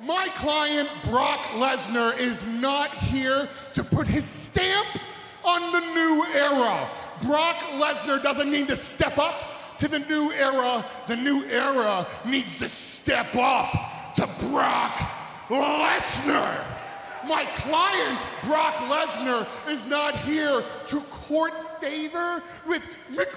My client, Brock Lesnar, is not here to put his stamp on the new era. Brock Lesnar doesn't need to step up to the new era. The new era needs to step up to Brock Lesnar. My client, Brock Lesnar, is not here to court favor with Mick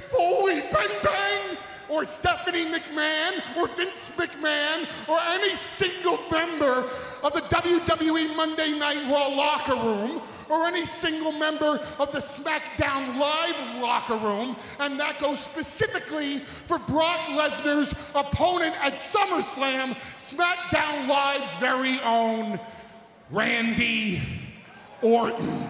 or Stephanie McMahon, or Vince McMahon, or any single member of the WWE Monday Night Raw locker room, or any single member of the SmackDown Live locker room, and that goes specifically for Brock Lesnar's opponent at SummerSlam, SmackDown Live's very own Randy Orton.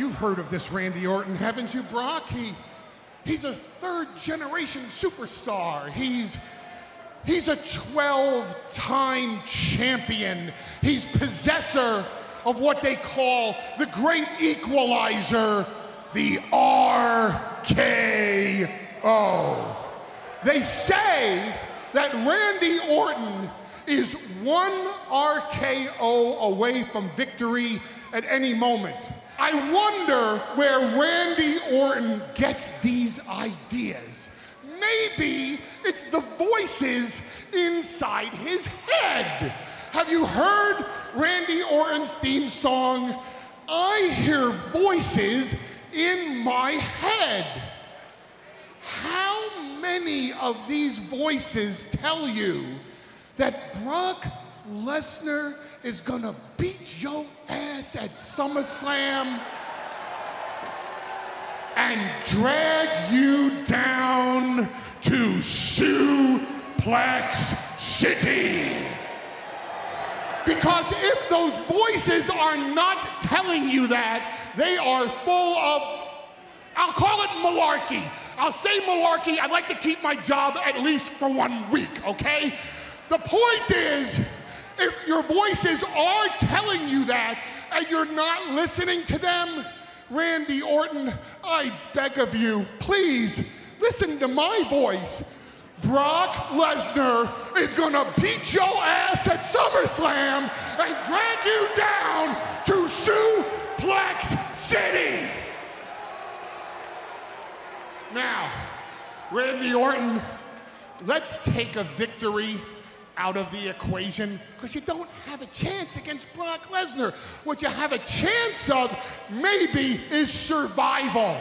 You've heard of this Randy Orton, haven't you, Brock? He, he's a third generation superstar. He's, he's a 12 time champion. He's possessor of what they call the great equalizer, the RKO. They say that Randy Orton is one RKO away from victory at any moment. I wonder where Randy Orton gets these ideas. Maybe it's the voices inside his head. Have you heard Randy Orton's theme song? I hear voices in my head. How many of these voices tell you that Brock Lesnar is gonna beat your ass at SummerSlam and drag you down to Suplex City? Because if those voices are not telling you that, they are full of, I'll call it malarkey. I'll say malarkey. I'd like to keep my job at least for one week, okay? The point is, if your voices are telling you that and you're not listening to them, Randy Orton, I beg of you, please listen to my voice. Brock Lesnar is gonna beat your ass at SummerSlam and drag you down to Suplex City. Now, Randy Orton, let's take a victory out of the equation because you don't have a chance against Brock Lesnar. What you have a chance of maybe is survival.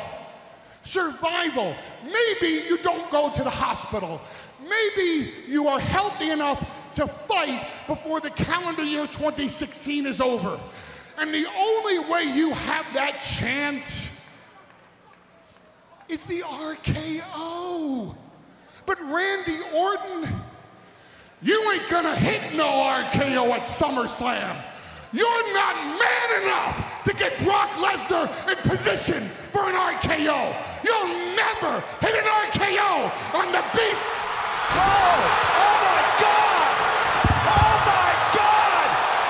Survival. Maybe you don't go to the hospital. Maybe you are healthy enough to fight before the calendar year 2016 is over. And the only way you have that chance is the RKO. But Randy Orton, you ain't gonna hit no RKO at SummerSlam. You're not man enough to get Brock Lesnar in position for an RKO. You'll never hit an RKO on the Beast. Oh, oh my God! Oh my God!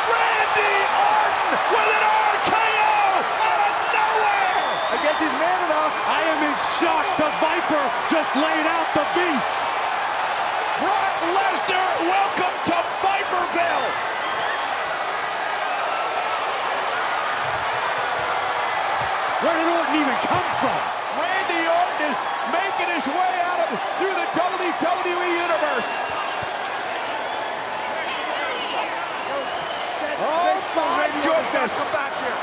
Randy Orton with an RKO out of nowhere! I guess he's man enough. I am in shock. The Viper just laid out the beast. Brock Lesnar, welcome to Viperville! Where did Orton even come from? Randy Orton is making his way out of through the WWE Universe. Oh my goodness! Come back here.